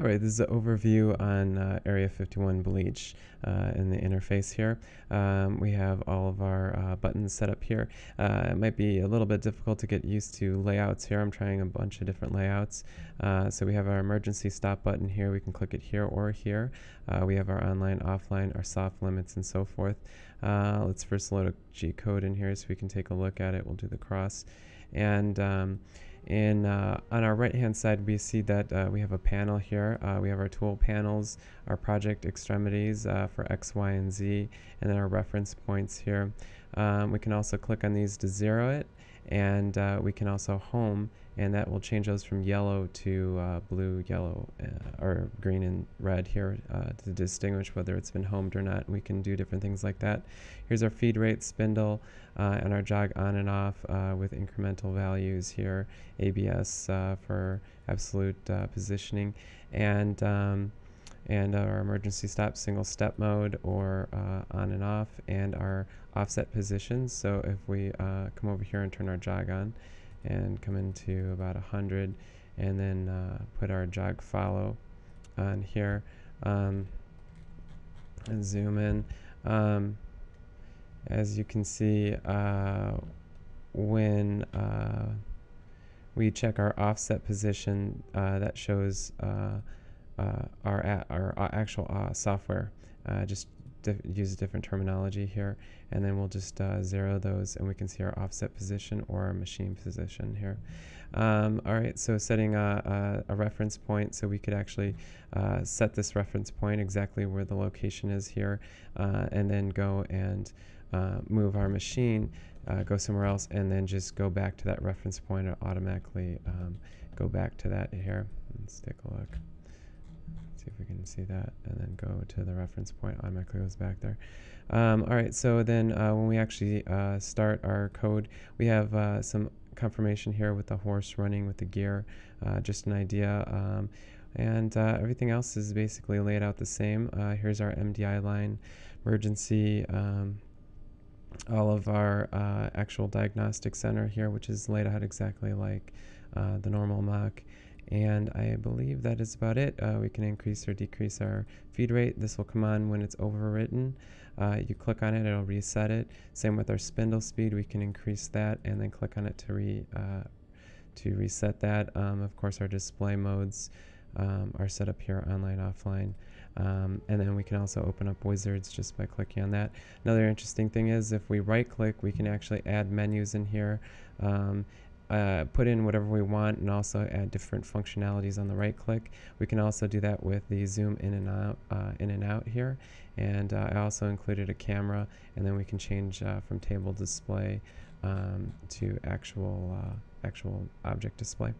All right, this is an overview on uh, Area 51 Bleach uh, in the interface here. Um, we have all of our uh, buttons set up here. Uh, it might be a little bit difficult to get used to layouts here. I'm trying a bunch of different layouts. Uh, so we have our emergency stop button here. We can click it here or here. Uh, we have our online, offline, our soft limits, and so forth. let's first load a G code in here so we can take a look at it. We'll do the cross. And um, and uh, on our right hand side, we see that uh, we have a panel here. Uh, we have our tool panels, our project extremities uh, for X, Y, and Z, and then our reference points here. Um, we can also click on these to zero it, and uh, we can also home and that will change those from yellow to uh, blue, yellow, uh, or green and red here uh, to distinguish whether it's been homed or not. We can do different things like that. Here's our feed rate spindle uh, and our jog on and off uh, with incremental values here, ABS for absolute positioning, and um, and our emergency stop single step mode or on and off, and our offset positions. So if we come over here and turn our jog on, and come into about 100 and then uh, put our jog follow on here um, and zoom in. Um, as you can see, uh, when uh, we check our offset position, uh, that shows uh, uh, our, our actual software. just use a different terminology here and then we'll just uh, zero those and we can see our offset position or our machine position here. Um, all right, so setting a, a, a, reference point so we could actually uh, set this reference point exactly where the location is here uh, and then go and uh, move our machine, uh, go somewhere else and then just go back to that reference point and automatically um, go back to that here. Let's take a look we can see that and then go to the reference point. Automatically goes back there. Um, all right so then uh, when we actually uh, start our code we have uh, some confirmation here with the horse running with the gear uh, just an idea um, and uh, everything else is basically laid out the same. Uh, here's our MDI line emergency um, all of our actual diagnostic center here which is laid out exactly like the normal Mach and I believe that is about it. Uh, we can increase or decrease our feed rate. This will come on when it's overwritten. Uh, you click on it, it'll reset it. Same with our spindle speed, we can increase that and then click on it to, re, uh, to reset that. Um, of course, our display modes um, are set up here, online, offline. Um, and then we can also open up wizards just by clicking on that. Another interesting thing is if we right click, we can actually add menus in here. Um, uh, put in whatever we want and also add different functionalities on the right click. We can also do that with the zoom in and out, uh, in and out here. And uh, I also included a camera and then we can change uh, from table display um, to actual, actual object display.